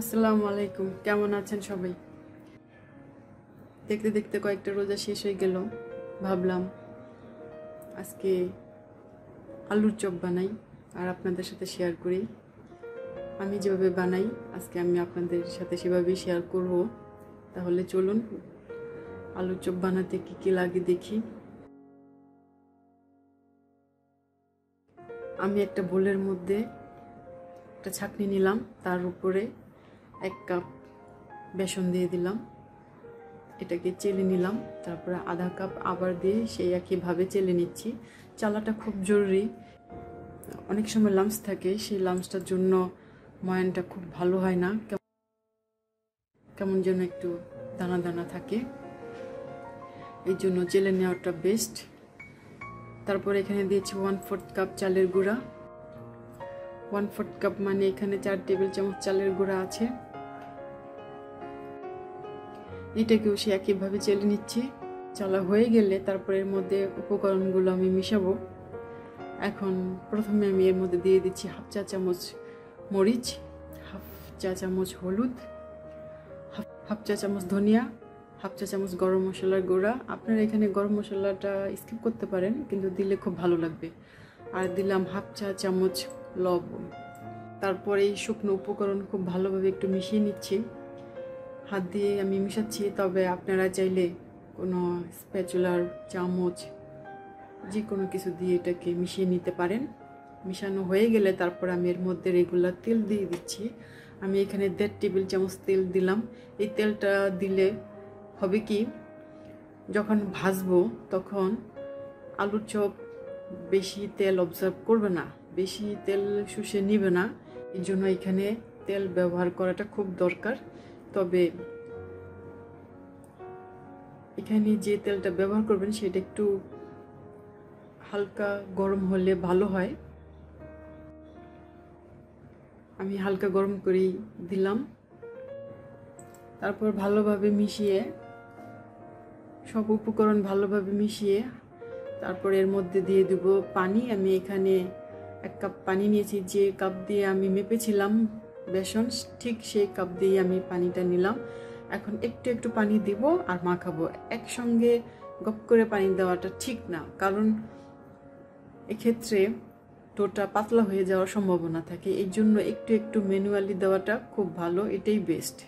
আসসালামু আলাইকুম কেমন আছেন সবাই? দেখতে দেখতে কয়েকটা রোজা শেষ হয়ে গেল। ভাবলাম আজকে আলুর চপ বানাই আর আপনাদের সাথে শেয়ার করি। আমি যেভাবে বানাই, আজকে আমি আপনাদের সাথে সেভাবেই শেয়ার করব। তাহলে চলুন আলুর চপ বানাতে কী কী লাগে দেখি। আমি একটা বোলের মধ্যে একটা ছাকনি নিলাম, তার উপরে এক কাপ বেসন দিয়ে দিলাম। এটাকে চেলে নিলাম, তারপরে আধা কাপ আবার দিয়ে সেই একইভাবে চেলে নিচ্ছি। চালাটা খুব জরুরি। অনেক সময় লামস থাকে, সেই লামসটার জন্য ময়ানটা খুব ভালো হয় না। কেমন যেন একটু দানা দানা থাকে। এই জন্য চেলে নেওয়াটা বেস্ট তারপর এখানে দিয়েছি ওয়ান ফোর্থ কাপ চালের গুঁড়া। ওয়ান ফোর্থ কাপ মানে এখানে চার টেবিল চামচ চালের গুঁড়া আছে। এটাকেও সে একইভাবে চেলে নিচ্ছি। চালা হয়ে গেলে তারপরে এর মধ্যে উপকরণগুলো আমি মিশাবো। এখন প্রথমে আমি এর মধ্যে দিয়ে দিচ্ছি হাফ চা চামচ মরিচ, হাফ চা চামচ হলুদ, হাফ চা চামচ ধনিয়া, হাফ চা চামচ গরম মশলার গুঁড়া। আপনারা এখানে গরম মশলাটা স্কিপ করতে পারেন, কিন্তু দিলে খুব ভালো লাগবে। আর দিলাম হাফ চা চামচ লবণ। তারপরে এই শুকনো উপকরণ খুব ভালোভাবে একটু মিশিয়ে নিচ্ছি। হাত দিয়ে আমি মিশাচ্ছি, তবে আপনারা চাইলে কোনো স্প্যাচুলার, চামচ যে কোনো কিছু দিয়ে এটাকে মিশিয়ে নিতে পারেন। মিশানো হয়ে গেলে তারপর আমি এর মধ্যে রেগুলার তেল দিয়ে দিচ্ছি। আমি এখানে দেড় টেবিল চামচ তেল দিলাম। এই তেলটা দিলে হবে কি, যখন ভাজবো তখন আলুর চপ বেশি তেল অবজার্ভ করবে না, বেশি তেল শুষে নিবে না। এই জন্য এখানে তেল ব্যবহার করাটা খুব দরকার। তবে এখানে যে তেলটা ব্যবহার করবেন সেটা একটু হালকা গরম হলে ভালো হয়। আমি হালকা গরম করেই দিলাম। তারপর ভালোভাবে মিশিয়ে, সব উপকরণ ভালোভাবে মিশিয়ে তারপর এর মধ্যে দিয়ে দেব পানি। আমি এখানে এক কাপ পানি নিয়েছি, যে কাপ দিয়ে আমি মেপেছিলাম বেসন, ঠিক সেই কাপ দিয়ে আমি পানিটা নিলাম। এখন একটু একটু পানি দিব আর মাখাবো। একসঙ্গে গপ করে পানি দেওয়াটা ঠিক না, কারণ এক্ষেত্রে টোটা পাতলা হয়ে যাওয়ার সম্ভাবনা থাকে। এই জন্য একটু একটু ম্যানুয়ালি দেওয়াটা খুব ভালো, এটাই বেস্ট।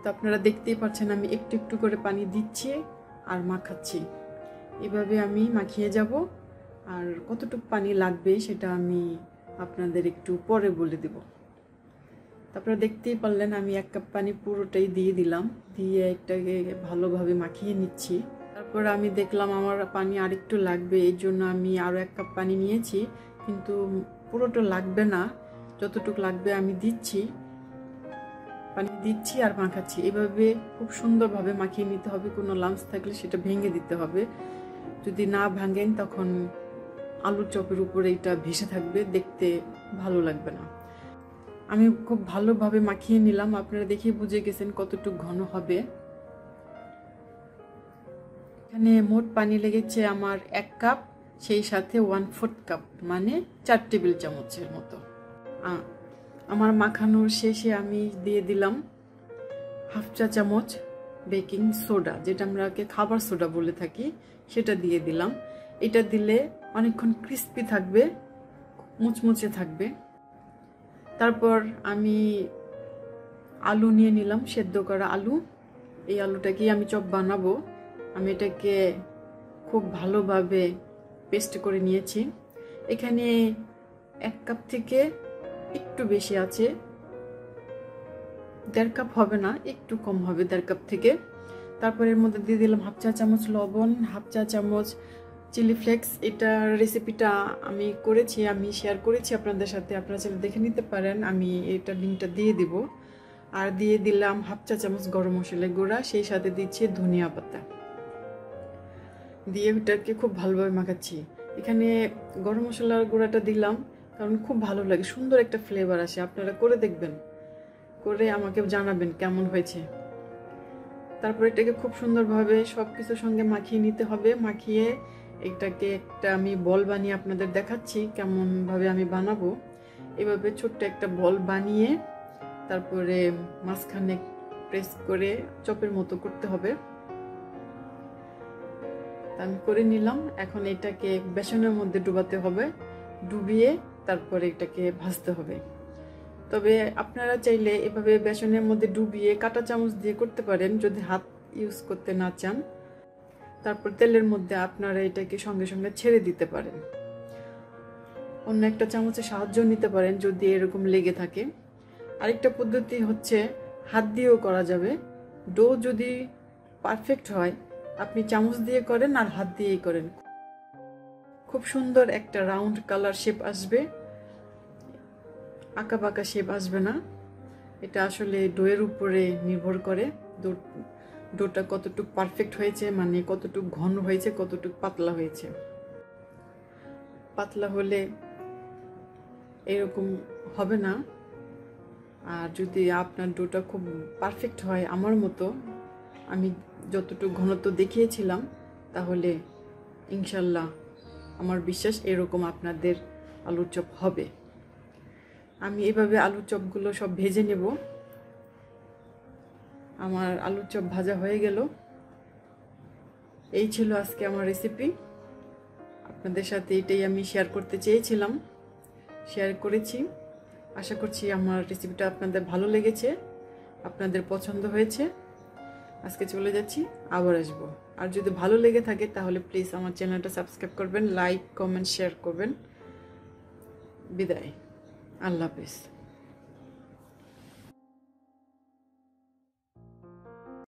তো আপনারা দেখতেই পাচ্ছেন আমি একটু একটু করে পানি দিচ্ছি আর মাখাচ্ছি। এভাবে আমি মাখিয়ে যাব। আর কতটুকু পানি লাগবে সেটা আমি আপনাদের একটু পরে বলে দেব। তারপরে দেখতেই পারলেন আমি এক কাপ পানি পুরোটাই দিয়ে দিলাম। দিয়ে একটাকে ভালোভাবে মাখিয়ে নিচ্ছি। তারপর আমি দেখলাম আমার পানি আরেকটু লাগবে এই জন্য আমি আরও এক কাপ পানি নিয়েছি। কিন্তু পুরোটা লাগবে না, যতটুকু লাগবে আমি দিচ্ছি। পানি দিচ্ছি আর মাখাচ্ছি। এভাবে খুব সুন্দরভাবে মাখিয়ে নিতে হবে। কোনো লামস থাকলে সেটা ভেঙে দিতে হবে। যদি না ভাঙেন তখন আলুর চপের উপরে এটা ভেসে থাকবে, দেখতে ভালো লাগবে না। আমি খুব ভালোভাবে মাখিয়ে নিলাম, আপনারা দেখে বুঝে গেছেন কতটুকু ঘন হবে। এখানে মোট পানি লেগেছে আমার এক কাপ, সেই সাথে ওয়ান ফোর্থ কাপ মানে চার টেবিল চামচের মতো। আমার মাখানোর শেষে আমি দিয়ে দিলাম হাফ চা চামচ। বেকিং সোডা, যেটা আমরাকে খাবার সোডা বলে থাকি, সেটা দিয়ে দিলাম। এটা দিলে অনেকক্ষণ ক্রিস্পি থাকবে, মুচমুচে থাকবে। তারপর আমি আলু নিয়ে নিলাম, সেদ্ধ করা আলু। এই আলুটাকে আমি চপ বানাবো। আমি এটাকে খুব ভালোভাবে পেস্ট করে নিয়েছি। এখানে এক কাপ থেকে একটু বেশি আছে। দেড় কাপ হবে না, একটু কম হবে দেড় কাপ থেকে। তারপর এর মধ্যে দিয়ে দিলাম হাফ চা চামচ লবণ, হাফ চা চামচ চিলি ফ্লেক্স। এটা রেসিপিটা আমি করেছি, আমি শেয়ার করেছি আপনাদের সাথে, আপনারা চাইলে দেখে নিতে পারেন। আমি এটা লিঙ্কটা দিয়ে দিব। আর দিয়ে দিলাম হাফ চা চামচ গরম মশলা গুঁড়া, সেই সাথে দিচ্ছি ধনিয়া পাতা। দিয়ে ওটাকে খুব ভালোভাবে মাখাচ্ছি। এখানে গরম মশলার গুঁড়াটা দিলাম, কারণ খুব ভালো লাগে, সুন্দর একটা ফ্লেভার আসে, আপনারা করে দেখবেন। করে আমাকে জানাবেন কেমন হয়েছে। তারপর এটাকে খুব সুন্দরভাবে সব কিছুর সঙ্গে মাখিয়ে নিতে হবে। মাখিয়ে এটাকে একটা আমি বল বানিয়ে আপনাদের দেখাচ্ছি কেমনভাবে আমি বানাবো। এভাবে ছোট্ট একটা বল বানিয়ে তারপরে মাঝখানে প্রেস করে চপের মতো করতে হবে। আমি করে নিলাম। এখন এটাকে বেসনের মধ্যে ডুবাতে হবে। ডুবিয়ে তারপরে এটাকে ভাজতে হবে। তবে আপনারা চাইলে এভাবে বেসনের মধ্যে ডুবিয়ে কাঁটা চামচ দিয়ে করতে পারেন যদি হাত ইউজ করতে না চান। তারপর তেলের মধ্যে আপনারা এটাকে সঙ্গে সঙ্গে ছেড়ে দিতে পারেন। অন্য একটা চামচের সাহায্য নিতে পারেন যদি এরকম লেগে থাকে। আরেকটা পদ্ধতি হচ্ছে হাত দিয়েও করা যাবে। ডো যদি পারফেক্ট হয়, আপনি চামচ দিয়ে করেন আর হাত দিয়েই করেন। খুব সুন্দর একটা রাউন্ড কালার শেপ আসবে। আঁকা বাঁকা শেপ আসবে না। এটা আসলে ডোয়ের উপরে নির্ভর করে। ডোটা কতটুকু পারফেক্ট হয়েছে মানে কতটুকু ঘন হয়েছে, কতটুকু পাতলা হয়েছে। পাতলা হলে এরকম হবে না। আর যদি আপনার ডোটা খুব পারফেক্ট হয় আমার মতো, আমি যতটুকু ঘনত্ব দেখিয়েছিলাম, তাহলে ইনশাল্লাহ আমার বিশ্বাস এরকম আপনাদের আলুর চপ হবে। আমি এভাবে আলুর চপগুলো সব ভেজে নেব। আমার আলুর চপ ভাজা হয়ে গেল। এই ছিল আজকে আমার রেসিপি আপনাদের সাথে এটাই আমি শেয়ার করতে চেয়েছিলাম। শেয়ার করেছি। আশা করছি আমার রেসিপিটা আপনাদের ভালো লেগেছে, আপনাদের পছন্দ হয়েছে। আজকে চলে যাচ্ছি, আবার আসব। আর যদি ভালো লেগে থাকে তাহলে প্লিজ আমার চ্যানেলটা সাবস্ক্রাইব করবেন লাইক কমেন্ট শেয়ার করবেন। বিদায়। আল্লাহ হাফিজ।